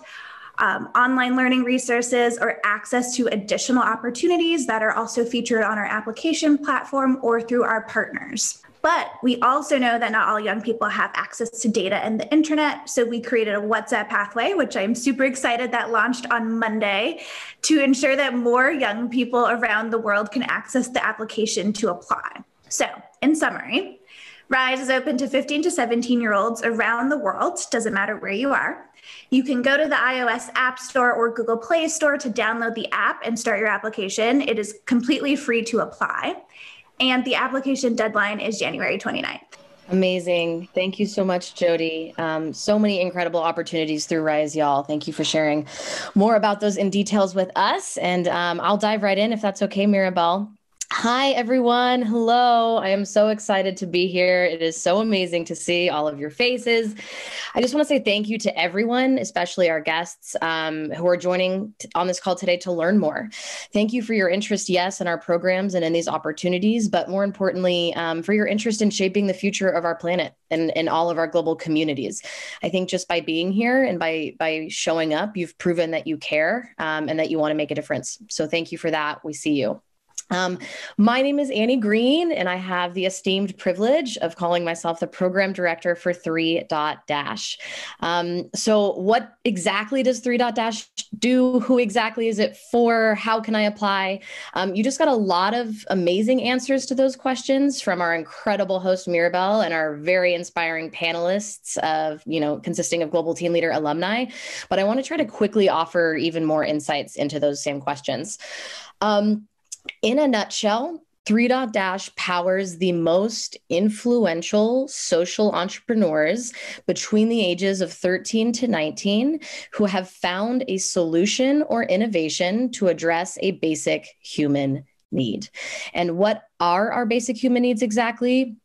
um, online learning resources, or access to additional opportunities that are also featured on our application platform or through our partners. But we also know that not all young people have access to data and the internet. So we created a WhatsApp pathway, which I'm super excited that launched on Monday to ensure that more young people around the world can access the application to apply. So, in summary, RISE is open to 15 to 17 year olds around the world, doesn't matter where you are. You can go to the iOS App Store or Google Play Store to download the app and start your application. It is completely free to apply. And the application deadline is January 29th. Amazing. Thank you so much, Jody. Um, so many incredible opportunities through Rise, y'all. Thank you for sharing more about those in details with us. And um, I'll dive right in if that's okay, Mirabelle. Hi, everyone. Hello. I am so excited to be here. It is so amazing to see all of your faces. I just want to say thank you to everyone, especially our guests um, who are joining t- on this call today to learn more. Thank you for your interest, yes, in our programs and in these opportunities, but more importantly, um, for your interest in shaping the future of our planet and, and all of our global communities. I think just by being here and by, by showing up, you've proven that you care um, and that you want to make a difference. So thank you for that. We see you. Um, my name is Annie Green, and I have the esteemed privilege of calling myself the program director for 3 Dash. Um, so, what exactly does 3 Dash do? Who exactly is it for? How can I apply? Um, you just got a lot of amazing answers to those questions from our incredible host Mirabelle and our very inspiring panelists of, you know, consisting of Global Teen Leader alumni. But I want to try to quickly offer even more insights into those same questions. Um, in a nutshell, Three Dot Dash powers the most influential social entrepreneurs between the ages of 13 to 19 who have found a solution or innovation to address a basic human need. And what are our basic human needs exactly?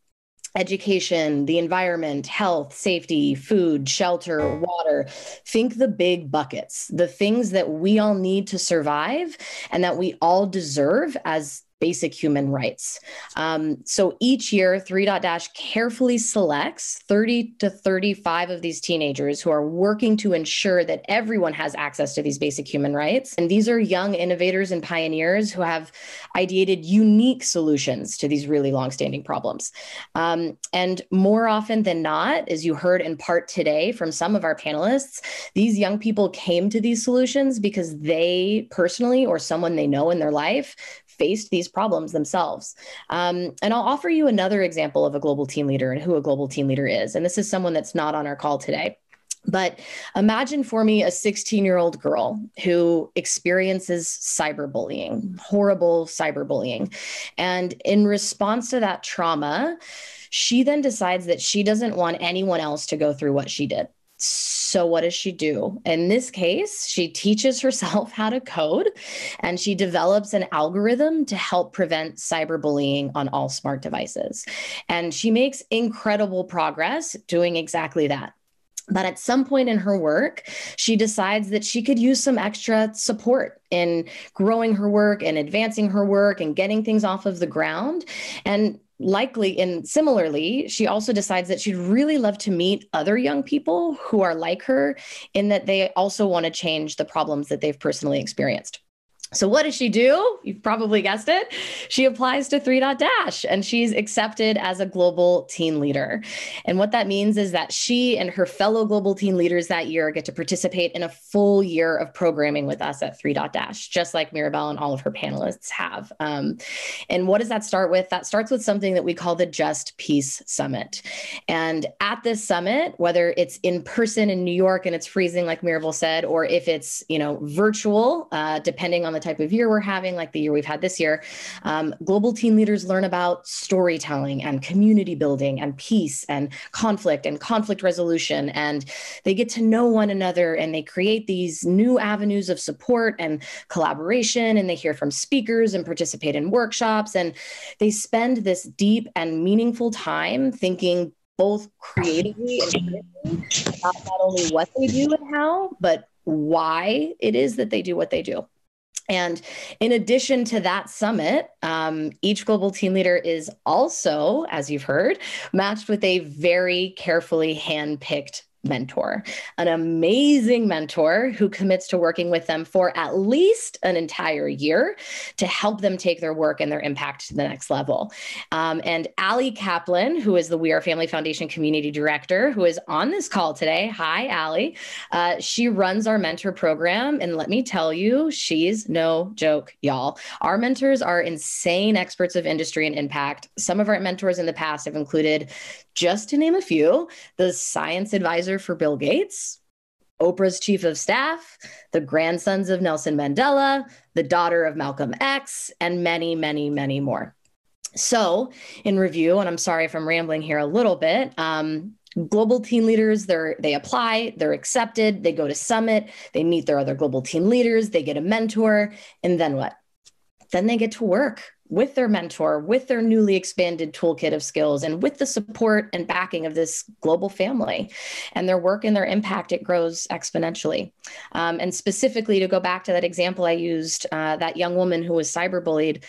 Education, the environment, health, safety, food, shelter, water. Think the big buckets, the things that we all need to survive and that we all deserve as basic human rights. Um, so each year, 3 Dot Dash carefully selects 30 to 35 of these teenagers who are working to ensure that everyone has access to these basic human rights. And these are young innovators and pioneers who have ideated unique solutions to these really longstanding problems. Um, and more often than not, as you heard in part today from some of our panelists, these young people came to these solutions because they personally or someone they know in their life faced these problems themselves. Um, and I'll offer you another example of a global teen leader and who a global teen leader is. And this is someone that's not on our call today. But imagine for me a 16 year old girl who experiences cyberbullying, horrible cyberbullying. And in response to that trauma, she then decides that she doesn't want anyone else to go through what she did. So, what does she do? In this case, she teaches herself how to code and she develops an algorithm to help prevent cyberbullying on all smart devices. And she makes incredible progress doing exactly that. But at some point in her work, she decides that she could use some extra support in growing her work and advancing her work and getting things off of the ground. And likely and similarly she also decides that she'd really love to meet other young people who are like her in that they also want to change the problems that they've personally experienced so what does she do? You've probably guessed it. She applies to 3 Dash and she's accepted as a global teen leader. And what that means is that she and her fellow global teen leaders that year get to participate in a full year of programming with us at 3 Dash, just like Mirabelle and all of her panelists have. Um, and what does that start with? That starts with something that we call the Just Peace Summit. And at this summit, whether it's in person in New York and it's freezing, like Mirabelle said, or if it's, you know, virtual, uh, depending on the type of year we're having, like the year we've had this year, um, global teen leaders learn about storytelling and community building and peace and conflict and conflict resolution. And they get to know one another and they create these new avenues of support and collaboration. And they hear from speakers and participate in workshops. And they spend this deep and meaningful time thinking both creatively and not only what they do and how, but why it is that they do what they do. And in addition to that summit, um, each global teen leader is also, as you've heard, matched with a very carefully handpicked mentor, an amazing mentor who commits to working with them for at least an entire year to help them take their work and their impact to the next level. Um, and Ali Kaplan, who is the We Are Family Foundation Community Director, who is on this call today. Hi, Ali. Uh, she runs our mentor program. And let me tell you, she's no joke, y'all. Our mentors are insane experts of industry and impact. Some of our mentors in the past have included just to name a few, the science advisor for Bill Gates, Oprah's chief of staff, the grandsons of Nelson Mandela, the daughter of Malcolm X, and many, many, many more. So, in review, and I'm sorry if I'm rambling here a little bit, um, global teen leaders they're they apply they're accepted they go to summit they meet their other global teen leaders they get a mentor and then what then they get to work with their mentor, with their newly expanded toolkit of skills, and with the support and backing of this global family. And their work and their impact, it grows exponentially. Um, and specifically, to go back to that example I used, uh, that young woman who was cyberbullied,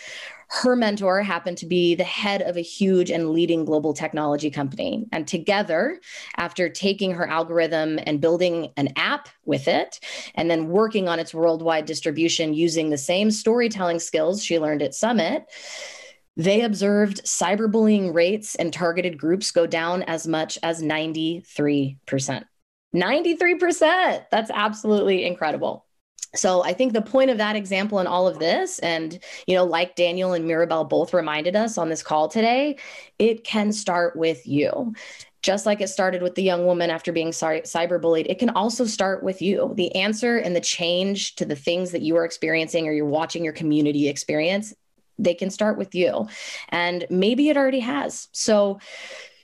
her mentor happened to be the head of a huge and leading global technology company. And together, after taking her algorithm and building an app with it, and then working on its worldwide distribution using the same storytelling skills she learned at Summit, they observed cyberbullying rates and targeted groups go down as much as 93%. 93%. That's absolutely incredible so i think the point of that example and all of this and you know like daniel and mirabelle both reminded us on this call today it can start with you just like it started with the young woman after being cyberbullied, it can also start with you. The answer and the change to the things that you are experiencing or you're watching your community experience, they can start with you. And maybe it already has. So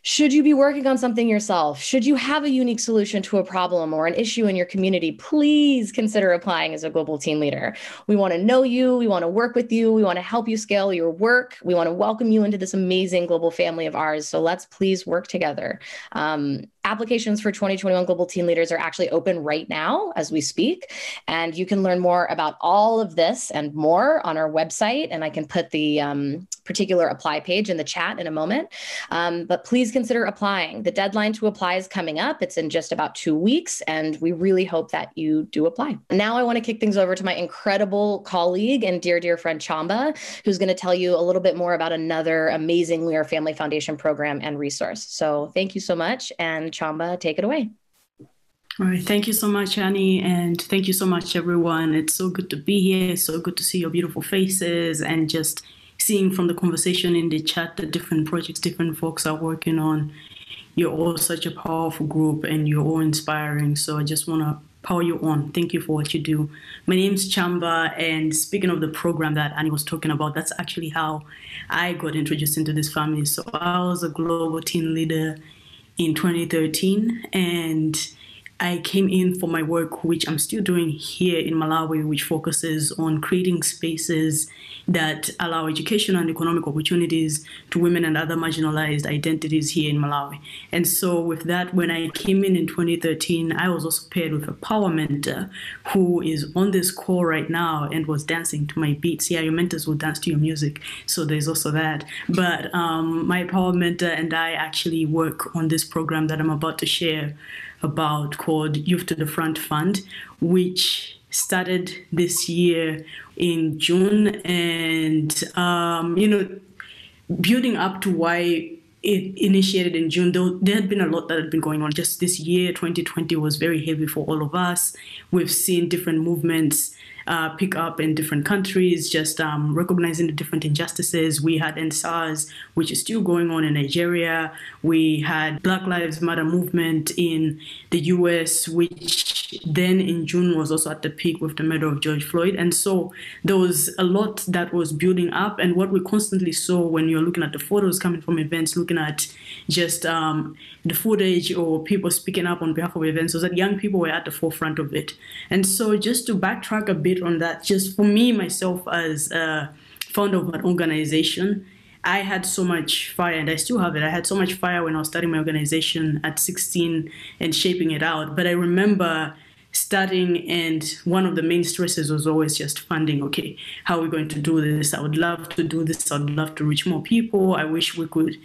Should you be working on something yourself? Should you have a unique solution to a problem or an issue in your community? Please consider applying as a global teen leader. We want to know you. We want to work with you. We want to help you scale your work. We want to welcome you into this amazing global family of ours. So let's please work together. Um, applications for 2021 Global Teen Leaders are actually open right now as we speak. And you can learn more about all of this and more on our website. And I can put the um, particular apply page in the chat in a moment. Um, but please consider applying. The deadline to apply is coming up. It's in just about two weeks. And we really hope that you do apply. Now I want to kick things over to my incredible colleague and dear, dear friend Chamba, who's going to tell you a little bit more about another amazing We Are Family Foundation program and resource. So thank you so much. And Chamba, take it away. All right. Thank you so much, Annie. And thank you so much, everyone. It's so good to be here. It's so good to see your beautiful faces and just seeing from the conversation in the chat the different projects different folks are working on. You're all such a powerful group and you're all inspiring. So I just want to power you on. Thank you for what you do. My name's Chamba, and speaking of the program that Annie was talking about, that's actually how I got introduced into this family. So I was a global teen leader in 2013 and I came in for my work, which I'm still doing here in Malawi, which focuses on creating spaces that allow education and economic opportunities to women and other marginalized identities here in Malawi. And so, with that, when I came in in 2013, I was also paired with a power mentor who is on this call right now and was dancing to my beats. Yeah, your mentors will dance to your music. So, there's also that. But um, my power mentor and I actually work on this program that I'm about to share about called Youth to the Front Fund, which started this year in June. And, um, you know, building up to why it initiated in June, though there had been a lot that had been going on. Just this year, 2020 was very heavy for all of us. We've seen different movements uh, pick up in different countries, just um, recognizing the different injustices. We had EndSARS, which is still going on in Nigeria. We had Black Lives Matter movement in the US, which then in June was also at the peak with the murder of George Floyd. And so there was a lot that was building up. And what we constantly saw when you're looking at the photos coming from events, looking at just um, the footage or people speaking up on behalf of events, was that young people were at the forefront of it. And so just to backtrack a bit on that, just for me, myself, as a founder of an organization, I had so much fire, and I still have it. I had so much fire when I was starting my organization at 16 and shaping it out. But I remember starting, and one of the main stresses was always just funding. Okay, how are we going to do this? I would love to do this. I'd love to reach more people. I wish we could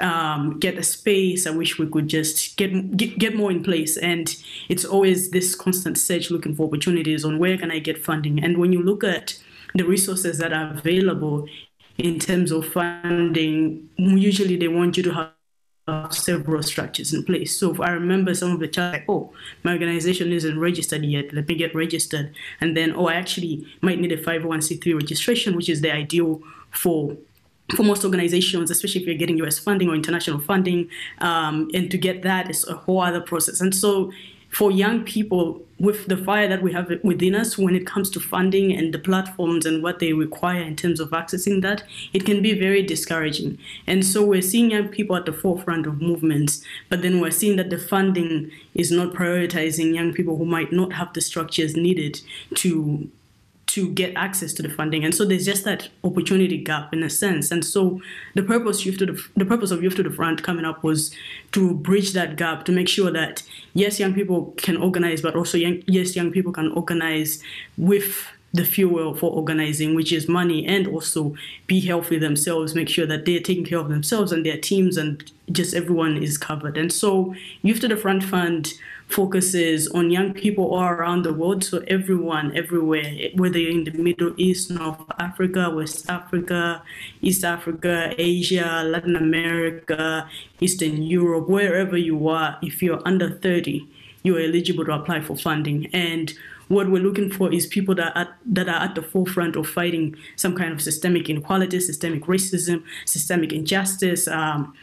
um, get a space. I wish we could just get, get get more in place. And it's always this constant search, looking for opportunities on where can I get funding. And when you look at the resources that are available in terms of funding, usually they want you to have several structures in place. So if I remember some of the chat, like, oh, my organization isn't registered yet, let me get registered. And then, oh, I actually might need a 501c3 registration, which is the ideal for for most organizations, especially if you're getting US funding or international funding. Um, and to get that is a whole other process. And so for young people, with the fire that we have within us when it comes to funding and the platforms and what they require in terms of accessing that, it can be very discouraging. And so we're seeing young people at the forefront of movements, but then we're seeing that the funding is not prioritizing young people who might not have the structures needed to to get access to the funding. And so there's just that opportunity gap in a sense. And so the purpose youth to the, the purpose of Youth to the Front coming up was to bridge that gap to make sure that yes, young people can organize, but also young, yes, young people can organize with the fuel for organizing, which is money, and also be healthy themselves, make sure that they're taking care of themselves and their teams, and just everyone is covered. And so, Youth to the Front Fund focuses on young people all around the world. So everyone, everywhere, whether you're in the Middle East, North Africa, West Africa, East Africa, Asia, Latin America, Eastern Europe, wherever you are, if you're under 30, you're eligible to apply for funding. And what we're looking for is people that are, that are at the forefront of fighting some kind of systemic inequality, systemic racism, systemic injustice, um,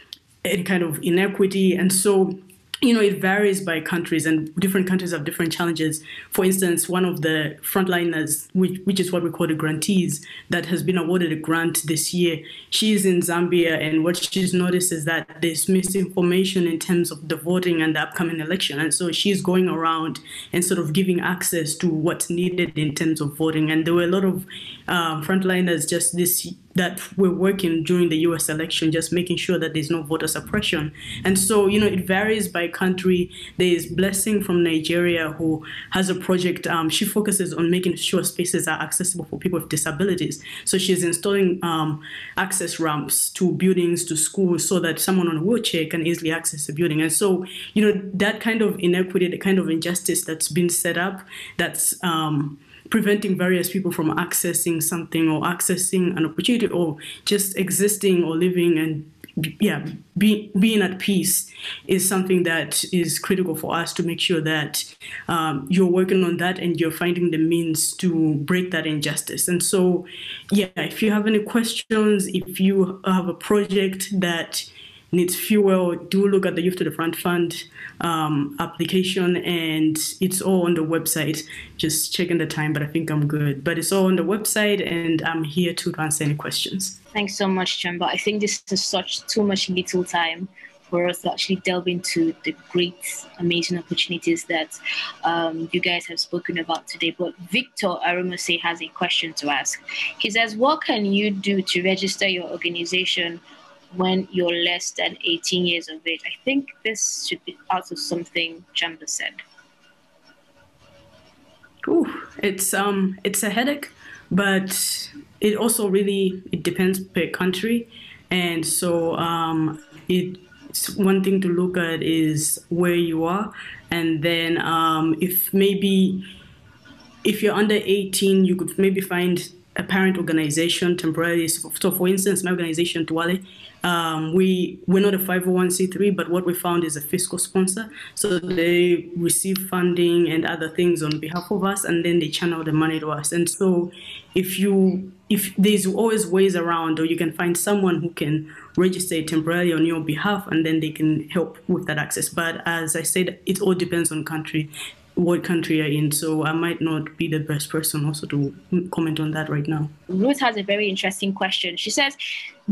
any kind of inequity. And so you know, it varies by countries, and different countries have different challenges. For instance, one of the frontliners, which, which is what we call the grantees, that has been awarded a grant this year, she's in Zambia, and what she's noticed is that there's misinformation in terms of the voting and the upcoming election. And so she's going around and sort of giving access to what's needed in terms of voting. And there were a lot of um, frontliners just this that we're working during the US election, just making sure that there's no voter suppression. And so, you know, it varies by country. There is Blessing from Nigeria who has a project. Um, she focuses on making sure spaces are accessible for people with disabilities. So she's installing um, access ramps to buildings, to schools, so that someone on a wheelchair can easily access a building. And so, you know, that kind of inequity, the kind of injustice that's been set up, that's um, preventing various people from accessing something or accessing an opportunity or just existing or living and yeah be, being at peace is something that is critical for us to make sure that um, you're working on that and you're finding the means to break that injustice. And so yeah if you have any questions if you have a project that needs fuel, do look at the Youth to the Front Fund um, application, and it's all on the website. Just checking the time, but I think I'm good. But it's all on the website, and I'm here to answer any questions. Thanks so much, Chamba. I think this is such too much little time for us to actually delve into the great, amazing opportunities that um, you guys have spoken about today. But Victor Arumase has a question to ask. He says, What can you do to register your organization when you're less than 18 years of age. I think this should be also something Chamba said. Ooh, it's um it's a headache, but it also really it depends per country, and so um it's one thing to look at is where you are, and then um if maybe if you're under 18, you could maybe find a parent organization temporarily. So, for instance, my organization, Tuale, um, we we're not a 501c3, but what we found is a fiscal sponsor. So they receive funding and other things on behalf of us, and then they channel the money to us. And so, if you if there's always ways around, or you can find someone who can register temporarily on your behalf, and then they can help with that access. But as I said, it all depends on country what country you're in. So I might not be the best person also to comment on that right now. Ruth has a very interesting question. She says,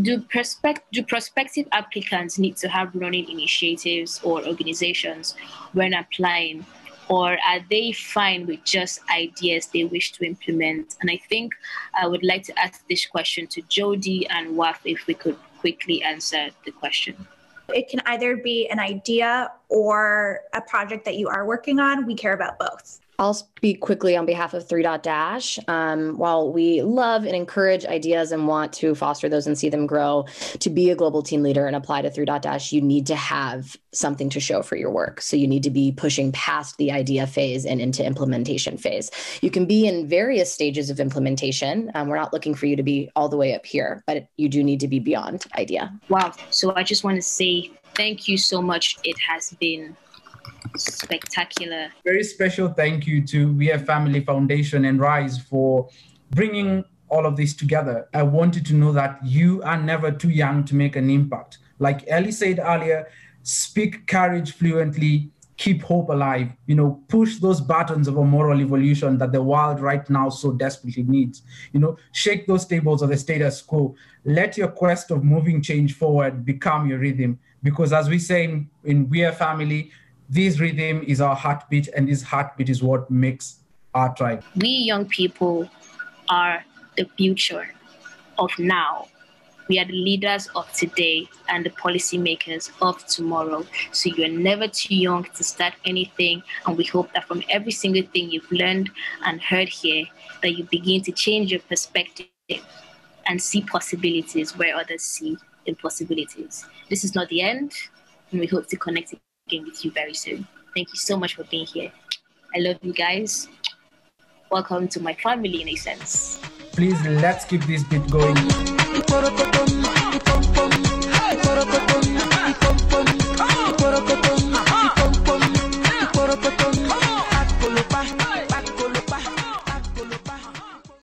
do, prospect, do prospective applicants need to have running initiatives or organizations when applying? Or are they fine with just ideas they wish to implement? And I think I would like to ask this question to Jody and Waf if we could quickly answer the question. It can either be an idea or a project that you are working on. We care about both. I'll speak quickly on behalf of Three Dot Dash. Um, while we love and encourage ideas and want to foster those and see them grow, to be a global teen leader and apply to Three Dot Dash, you need to have something to show for your work. So you need to be pushing past the idea phase and into implementation phase. You can be in various stages of implementation. Um, we're not looking for you to be all the way up here, but you do need to be beyond idea. Wow. So I just want to say thank you so much. It has been spectacular. Very special thank you to We Are Family Foundation and Rise for bringing all of this together. I wanted to know that you are never too young to make an impact. Like Ellie said earlier, speak courage fluently, keep hope alive, you know, push those buttons of a moral evolution that the world right now so desperately needs. You know, shake those tables of the status quo. Let your quest of moving change forward become your rhythm. Because as we say in, in We Are Family, this rhythm is our heartbeat, and this heartbeat is what makes our tribe. We young people are the future of now. We are the leaders of today and the policymakers of tomorrow. So you're never too young to start anything. And we hope that from every single thing you've learned and heard here, that you begin to change your perspective and see possibilities where others see impossibilities. This is not the end, and we hope to connect with you very soon. Thank you so much for being here. I love you guys. Welcome to my family in a sense. Please let's keep this bit going.